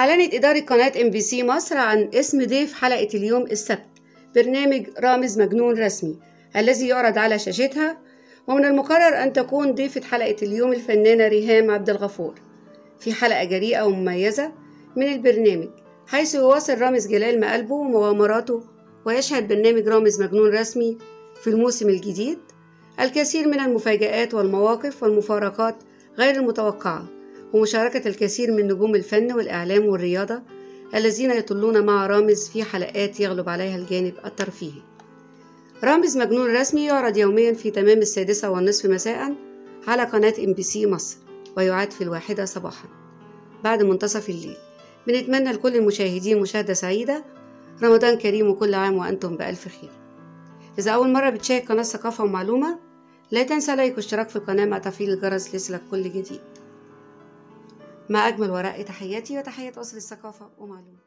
أعلنت إدارة قناة إم بي سي مصر عن اسم ضيف حلقة اليوم السبت برنامج رامز مجنون رسمي الذي يعرض على شاشتها ومن المقرر أن تكون ضيفة حلقة اليوم الفنانة ريهام عبد الغفور. في حلقة جريئة ومميزة من البرنامج حيث يواصل رامز جلال مقلبه ومغامراته ويشهد برنامج رامز مجنون رسمي في الموسم الجديد الكثير من المفاجآت والمواقف والمفارقات غير المتوقعة. ومشاركة الكثير من نجوم الفن والإعلام والرياضة الذين يطلون مع رامز في حلقات يغلب عليها الجانب الترفيهي. رامز مجنون رسمي يعرض يوميا في تمام السادسة والنصف مساء على قناة إم بي سي مصر ويعاد في الواحدة صباحا. بعد منتصف الليل بنتمنى لكل المشاهدين مشاهدة سعيدة. رمضان كريم وكل عام وأنتم بألف خير. إذا أول مرة بتشاهد قناة ثقافة ومعلومة لا تنسى لايك واشتراك في القناة مع تفعيل الجرس ليصلك كل جديد. مع أجمل ورق تحياتي وتحيات أسر الثقافة ومعلومة.